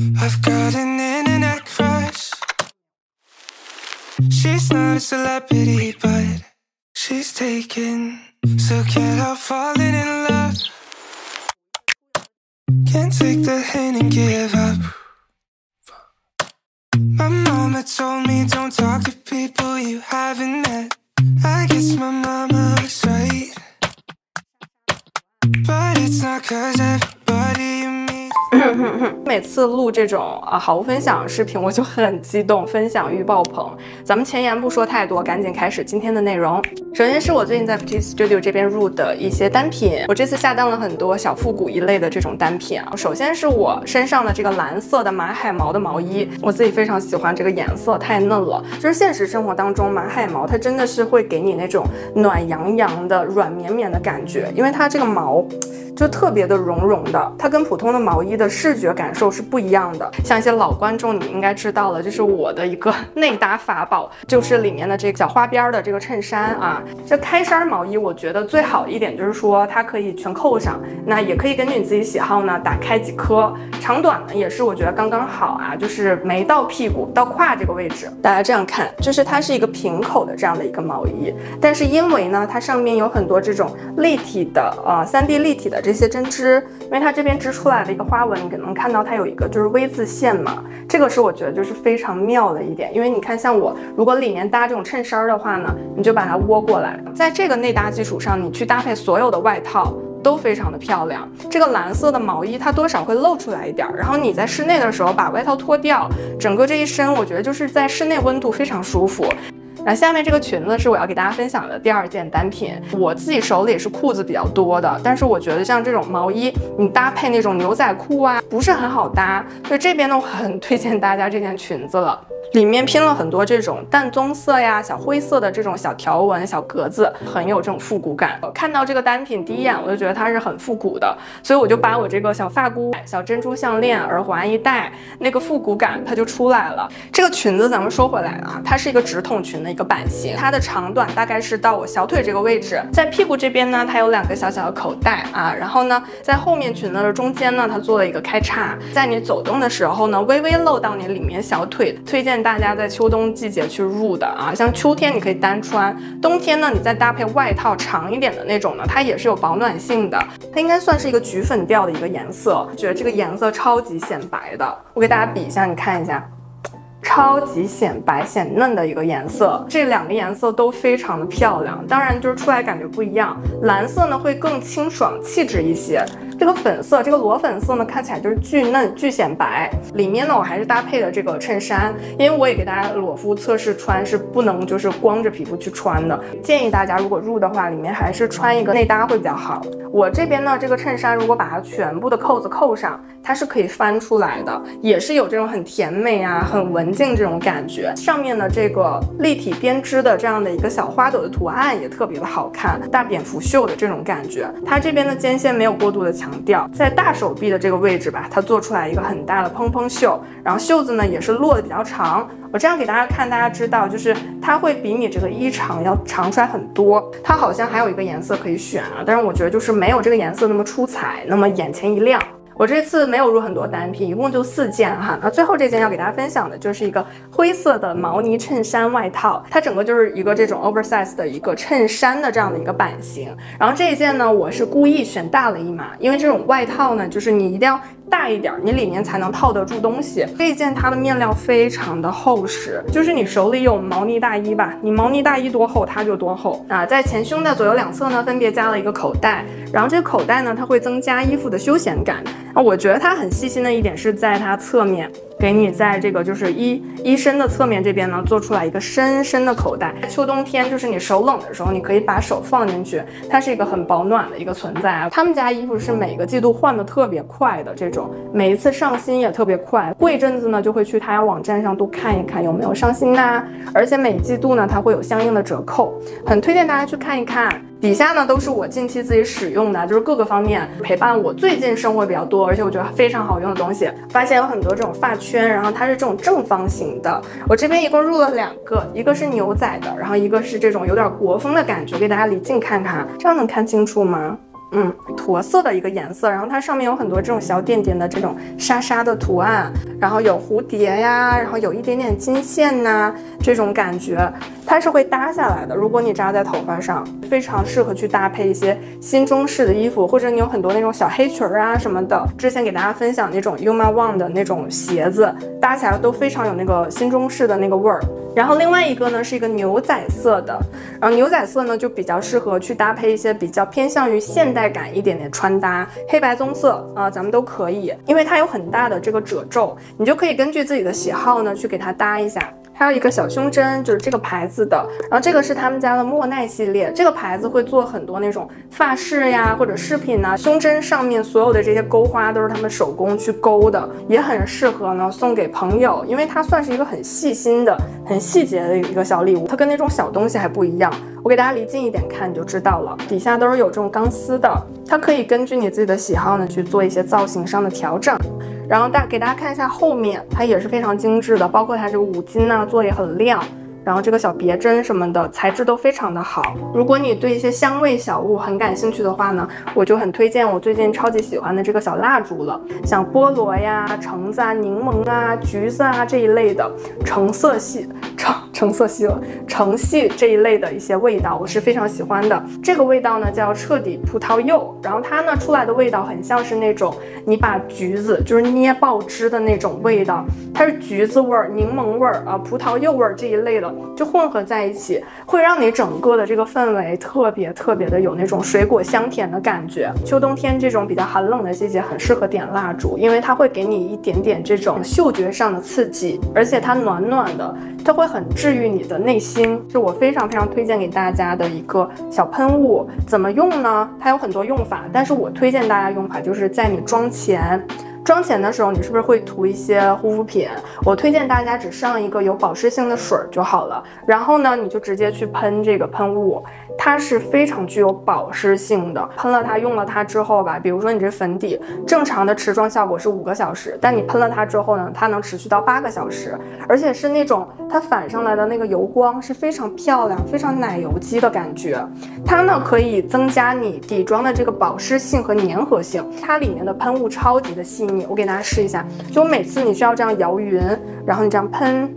I've got an internet crush. She's not a celebrity, but she's taken. So can't help falling in love. Can't take the hint and give up. My mama told me don't talk to people you haven't met. I guess my mama was right. But it's not cause meet. 每次录这种啊好物分享视频，我就很激动，分享欲爆棚。咱们前言不说太多，赶紧开始今天的内容。首先是我最近在 Petit Studio 这边入的一些单品，我这次下单了很多小复古一类的这种单品啊。首先是我身上的这个蓝色的马海毛的毛衣，我自己非常喜欢这个颜色，太嫩了。就是现实生活当中马海毛，它真的是会给你那种暖洋洋的、软绵绵的感觉，因为它这个毛。就特别的绒绒的，它跟普通的毛衣的视觉感受是不一样的。像一些老观众，你应该知道了，就是我的一个 内搭法宝，就是里面的这个小花边的这个衬衫啊。这开衫毛衣，我觉得最好一点就是说它可以全扣上，那也可以根据你自己喜好呢打开几颗，长短呢也是我觉得刚刚好啊，就是没到屁股到胯这个位置。大家这样看，就是它是一个平口的这样的一个毛衣，但是因为呢它上面有很多这种立体的呃 3D 立体的这。些针织，因为它这边织出来的一个花纹你可能看到它有一个就是 V 字线嘛，这个是我觉得就是非常妙的一点。因为你看，像我如果里面搭这种衬衫的话呢，你就把它窝过来，在这个内搭基础上，你去搭配所有的外套都非常的漂亮。这个蓝色的毛衣它多少会露出来一点，然后你在室内的时候把外套脱掉，整个这一身我觉得就是在室内温度非常舒服。那下面这个裙子是我要给大家分享的第二件单品。我自己手里是裤子比较多的，但是我觉得像这种毛衣，你搭配那种牛仔裤啊，不是很好搭。所以这边呢，我很推荐大家这件裙子了。里面拼了很多这种淡棕色呀、小灰色的这种小条纹、小格子，很有这种复古感。看到这个单品第一眼，我就觉得它是很复古的，所以我就把我这个小发箍、小珍珠项链、耳环一戴，那个复古感它就出来了。这个裙子咱们说回来啊，它是一个直筒裙的一个版型，它的长短大概是到我小腿这个位置，在屁股这边呢，它有两个小小的口袋啊，然后呢，在后面裙子的中间呢，它做了一个开叉，在你走动的时候呢，微微露到你里面小腿，推荐。大家在秋冬季节去入的啊，像秋天你可以单穿，冬天呢你再搭配外套长一点的那种呢，它也是有保暖性的。它应该算是一个橘粉调的一个颜色，觉得这个颜色超级显白的。我给大家比一下，你看一下，超级显白显嫩的一个颜色，这两个颜色都非常的漂亮。当然就是出来感觉不一样，蓝色呢会更清爽气质一些。这个粉色，这个裸粉色呢，看起来就是巨嫩巨显白。里面呢，我还是搭配了这个衬衫，因为我也给大家裸肤测试穿是不能就是光着皮肤去穿的。建议大家如果入的话，里面还是穿一个内搭会比较好。我这边呢，这个衬衫如果把它全部的扣子扣上，它是可以翻出来的，也是有这种很甜美啊、很文静这种感觉。上面的这个立体编织的这样的一个小花朵的图案也特别的好看，大蝙蝠袖的这种感觉。它这边的肩线没有过度的强。强调在大手臂的这个位置吧，它做出来一个很大的蓬蓬袖，然后袖子呢也是落的比较长。我这样给大家看，大家知道就是它会比你这个衣长要长出来很多。它好像还有一个颜色可以选啊，但是我觉得就是没有这个颜色那么出彩，那么眼前一亮。我这次没有入很多单品，一共就四件哈。那最后这件要给大家分享的就是一个灰色的毛呢衬衫外套，它整个就是一个这种 oversize 的一个衬衫的这样的一个版型。然后这一件呢，我是故意选大了一码，因为这种外套呢，就是你一定要。大一点，你里面才能套得住东西。这一件它的面料非常的厚实，就是你手里有毛呢大衣吧，你毛呢大衣多厚，它就多厚啊。在前胸的左右两侧呢，分别加了一个口袋，然后这个口袋呢，它会增加衣服的休闲感。啊，我觉得它很细心的一点是在它侧面。给你在这个就是衣衣身的侧面这边呢，做出来一个深深的口袋。秋冬天就是你手冷的时候，你可以把手放进去，它是一个很保暖的一个存在啊。他们家衣服是每个季度换的特别快的，这种每一次上新也特别快。过一阵子呢，就会去他家网站上多看一看有没有上新呐。而且每季度呢，它会有相应的折扣，很推荐大家去看一看。底下呢都是我近期自己使用的，就是各个方面陪伴我最近生活比较多，而且我觉得非常好用的东西。发现有很多这种发圈，然后它是这种正方形的。我这边一共入了两个，一个是牛仔的，然后一个是这种有点国风的感觉。给大家离近看看，这样能看清楚吗？嗯驼色的一个颜色，然后它上面有很多这种小点点的这种沙沙的图案，然后有蝴蝶呀，然后有一点点金线呐，这种感觉，它是会搭下来的。如果你扎在头发上，非常适合去搭配一些新中式的衣服，或者你有很多那种小黑裙儿啊什么的。之前给大家分享那种 Uma One 的那种鞋子，搭起来都非常有那个新中式的那个味儿。然后另外一个呢是一个牛仔色的，然后牛仔色呢就比较适合去搭配一些比较偏向于现代带感一点点穿搭，黑白棕色啊，咱们都可以，因为它有很大的这个褶皱，你就可以根据自己的喜好呢去给它搭一下。还有一个小胸针，就是这个牌子的，然后这个是他们家的莫奈系列，这个牌子会做很多那种发饰呀或者饰品呐，胸针上面所有的这些钩花都是他们手工去钩的，也很适合呢送给朋友，因为它算是一个很细心的、很细节的一个小礼物，它跟那种小东西还不一样。我给大家离近一点看你就知道了，底下都是有这种钢丝的，它可以根据你自己的喜好呢去做一些造型上的调整。然后大给大家看一下后面，它也是非常精致的，包括它这个五金呢做也很亮。然后这个小别针什么的材质都非常的好。如果你对一些香味小物很感兴趣的话呢，我就很推荐我最近超级喜欢的这个小蜡烛了。像菠萝呀、橙子啊、柠檬啊、橘子啊这一类的橙色系、橙橙色系了橙系这一类的一些味道，我是非常喜欢的。这个味道呢叫彻底葡萄柚，然后它呢出来的味道很像是那种你把橘子就是捏爆汁的那种味道，它是橘子味儿、柠檬味儿啊、葡萄柚味儿这一类的。就混合在一起，会让你整个的这个氛围特别特别的有那种水果香甜的感觉。秋冬天这种比较寒冷的季节，很适合点蜡烛，因为它会给你一点点这种嗅觉上的刺激，而且它暖暖的，它会很治愈你的内心。是我非常非常推荐给大家的一个小喷雾。怎么用呢？它有很多用法，但是我推荐大家用法就是在你妆前。妆前的时候，你是不是会涂一些护肤品？我推荐大家只上一个有保湿性的水就好了。然后呢，你就直接去喷这个喷雾。它是非常具有保湿性的，喷了它，用了它之后吧，比如说你这粉底正常的持妆效果是五个小时，但你喷了它之后呢，它能持续到八个小时，而且是那种它反上来的那个油光是非常漂亮、非常奶油肌的感觉。它呢可以增加你底妆的这个保湿性和粘合性。它里面的喷雾超级的细腻，我给大家试一下，就每次你需要这样摇匀，然后你这样喷，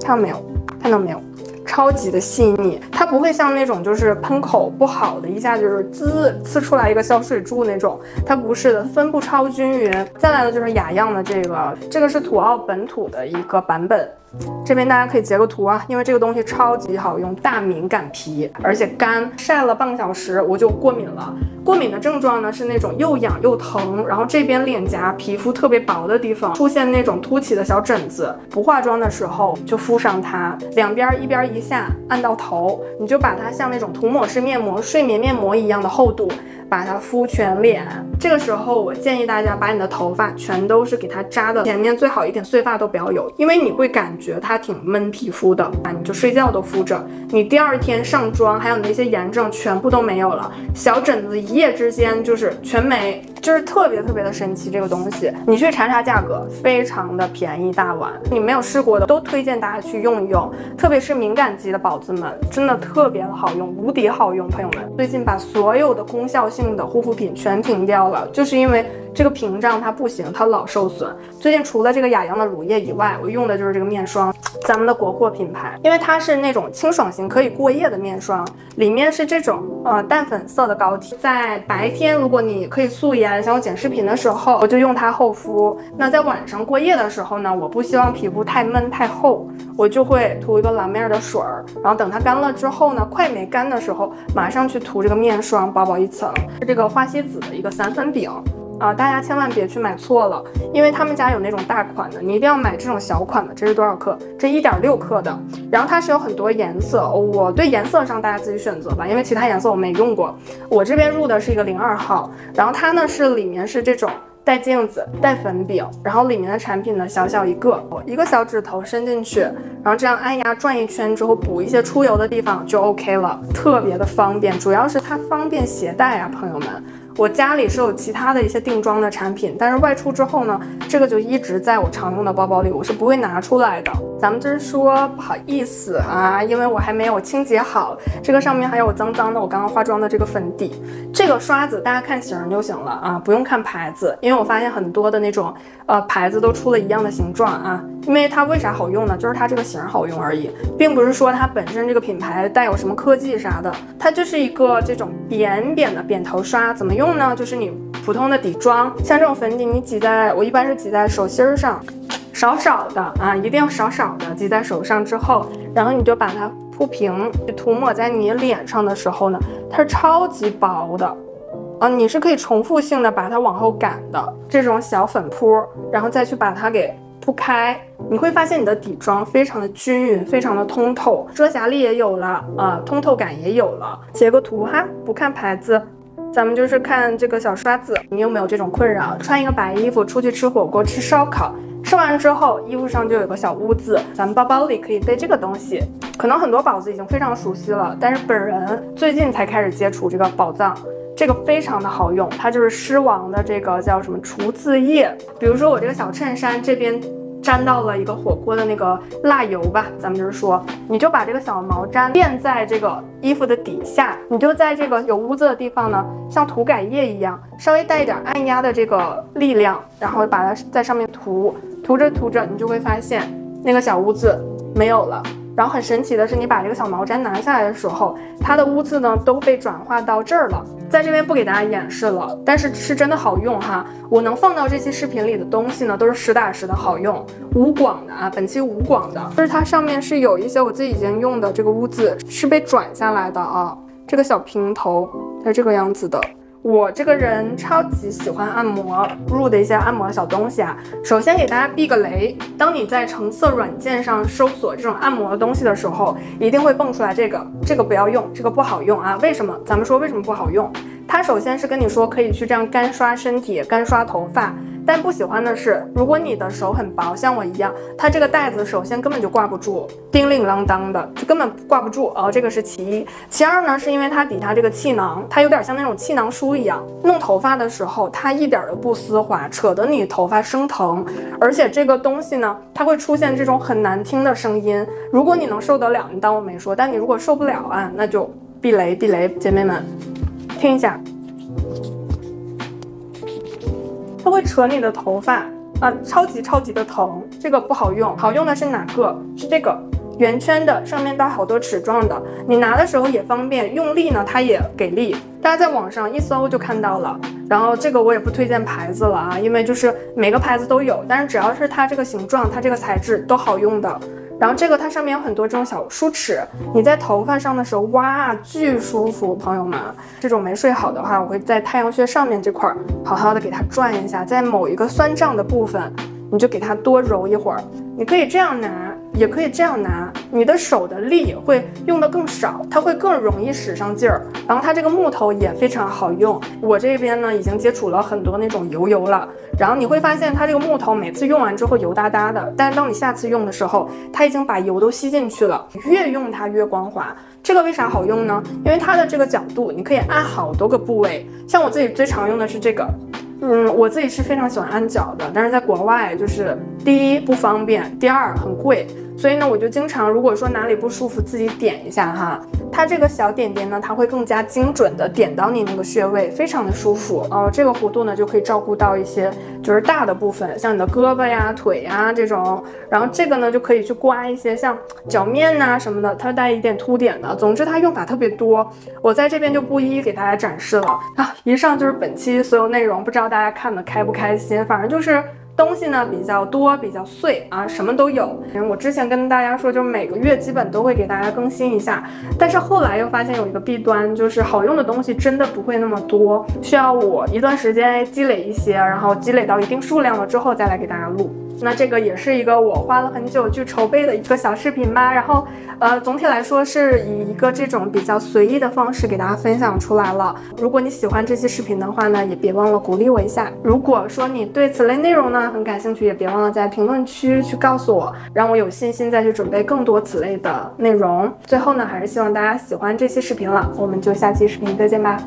看到没有？看到没有？超级的细腻，它不会像那种就是喷口不好的，一下就是滋呲出来一个小水柱那种，它不是的，分布超均匀。再来的就是雅漾的这个，这个是土澳本土的一个版本。这边大家可以截个图啊，因为这个东西超级好用，大敏感皮，而且干，晒了半个小时我就过敏了。过敏的症状呢是那种又痒又疼，然后这边脸颊皮肤特别薄的地方出现那种凸起的小疹子。不化妆的时候就敷上它，两边一边一下按到头，你就把它像那种涂抹式面膜、睡眠面膜一样的厚度。把它敷全脸，这个时候我建议大家把你的头发全都是给它扎的前面最好一点碎发都不要有，因为你会感觉它挺闷皮肤的啊，你就睡觉都敷着，你第二天上妆还有那些炎症全部都没有了，小疹子一夜之间就是全没。就是特别特别的神奇，这个东西你去查查价格，非常的便宜，大碗。你没有试过的都推荐大家去用一用，特别是敏感肌的宝子们，真的特别的好用，无敌好用，朋友们。最近把所有的功效性的护肤品全停掉了，就是因为。这个屏障它不行，它老受损。最近除了这个雅漾的乳液以外，我用的就是这个面霜，咱们的国货品牌，因为它是那种清爽型可以过夜的面霜，里面是这种呃淡粉色的膏体，在白天如果你可以素颜，想要剪视频的时候，我就用它厚敷。那在晚上过夜的时候呢，我不希望皮肤太闷太厚，我就会涂一个蓝面的水儿，然后等它干了之后呢，快没干的时候，马上去涂这个面霜，薄薄一层，是这个花西子的一个散粉饼。啊，大家千万别去买错了，因为他们家有那种大款的，你一定要买这种小款的。这是多少克？这一点六克的。然后它是有很多颜色，我对颜色上大家自己选择吧，因为其他颜色我没用过。我这边入的是一个零二号，然后它呢是里面是这种带镜子、带粉饼，然后里面的产品呢小小一个，一个小指头伸进去，然后这样按压转一圈之后补一些出油的地方就 OK 了，特别的方便，主要是它方便携带啊，朋友们。我家里是有其他的一些定妆的产品，但是外出之后呢，这个就一直在我常用的包包里，我是不会拿出来的。咱们就是说不好意思啊，因为我还没有清洁好，这个上面还有脏脏的我刚刚化妆的这个粉底。这个刷子大家看型就行了啊，不用看牌子，因为我发现很多的那种呃牌子都出了一样的形状啊。因为它为啥好用呢？就是它这个型好用而已，并不是说它本身这个品牌带有什么科技啥的，它就是一个这种扁扁的扁头刷。怎么用呢？就是你普通的底妆，像这种粉底，你挤在我一般是挤在手心上，少少的啊，一定要少少的挤在手上之后，然后你就把它铺平，涂抹在你脸上的时候呢，它是超级薄的啊，你是可以重复性的把它往后赶的这种小粉扑，然后再去把它给。铺开，你会发现你的底妆非常的均匀，非常的通透，遮瑕力也有了，啊，通透感也有了。截个图哈，不看牌子，咱们就是看这个小刷子。你有没有这种困扰？穿一个白衣服出去吃火锅、吃烧烤，吃完之后衣服上就有个小污渍，咱们包包里可以背这个东西。可能很多宝子已经非常熟悉了，但是本人最近才开始接触这个宝藏。这个非常的好用，它就是狮王的这个叫什么除渍液。比如说我这个小衬衫这边沾到了一个火锅的那个辣油吧，咱们就是说，你就把这个小毛毡垫在这个衣服的底下，你就在这个有污渍的地方呢，像涂改液一样，稍微带一点按压的这个力量，然后把它在上面涂，涂着涂着，你就会发现那个小污渍没有了。然后很神奇的是，你把这个小毛毡拿下来的时候，它的污渍呢都被转化到这儿了。在这边不给大家演示了，但是是真的好用哈。我能放到这期视频里的东西呢，都是实打实的好用，无广的啊，本期无广的，就是它上面是有一些我自己已经用的这个污渍是被转下来的啊。这个小平头它是这个样子的。我这个人超级喜欢按摩入的一些按摩小东西啊。首先给大家避个雷，当你在橙色软件上搜索这种按摩的东西的时候，一定会蹦出来这个，这个不要用，这个不好用啊。为什么？咱们说为什么不好用？它首先是跟你说可以去这样干刷身体、干刷头发。但不喜欢的是，如果你的手很薄，像我一样，它这个袋子首先根本就挂不住，叮铃啷当的，就根本挂不住哦。这个是其一，其二呢，是因为它底下这个气囊，它有点像那种气囊梳一样，弄头发的时候它一点都不丝滑，扯得你头发生疼。而且这个东西呢，它会出现这种很难听的声音。如果你能受得了，你当我没说；但你如果受不了啊，那就避雷避雷，姐妹们，听一下。它会扯你的头发啊，超级超级的疼，这个不好用。好用的是哪个？是这个圆圈的，上面带好多齿状的，你拿的时候也方便，用力呢它也给力。大家在网上一搜就看到了。然后这个我也不推荐牌子了啊，因为就是每个牌子都有，但是只要是它这个形状，它这个材质都好用的。然后这个它上面有很多这种小梳齿，你在头发上的时候，哇，巨舒服，朋友们。这种没睡好的话，我会在太阳穴上面这块好好的给它转一下，在某一个酸胀的部分，你就给它多揉一会儿。你可以这样拿。也可以这样拿，你的手的力会用的更少，它会更容易使上劲儿。然后它这个木头也非常好用，我这边呢已经接触了很多那种油油了。然后你会发现它这个木头每次用完之后油哒哒的，但是当你下次用的时候，它已经把油都吸进去了，越用它越光滑。这个为啥好用呢？因为它的这个角度你可以按好多个部位，像我自己最常用的是这个。嗯，我自己是非常喜欢按脚的，但是在国外就是第一不方便，第二很贵，所以呢，我就经常如果说哪里不舒服，自己点一下哈。它这个小点点呢，它会更加精准的点到你那个穴位，非常的舒服哦。这个弧度呢，就可以照顾到一些就是大的部分，像你的胳膊呀、腿呀这种。然后这个呢，就可以去刮一些像脚面呐什么的，它带一点凸点的。总之它用法特别多，我在这边就不一一给大家展示了啊。以上就是本期所有内容，不知道大家看的开不开心，反正就是。东西呢比较多，比较碎啊，什么都有。我之前跟大家说，就每个月基本都会给大家更新一下，但是后来又发现有一个弊端，就是好用的东西真的不会那么多，需要我一段时间积累一些，然后积累到一定数量了之后再来给大家录。那这个也是一个我花了很久去筹备的一个小视频吧，然后，呃，总体来说是以一个这种比较随意的方式给大家分享出来了。如果你喜欢这期视频的话呢，也别忘了鼓励我一下。如果说你对此类内容呢很感兴趣，也别忘了在评论区去告诉我，让我有信心再去准备更多此类的内容。最后呢，还是希望大家喜欢这期视频了，我们就下期视频再见吧。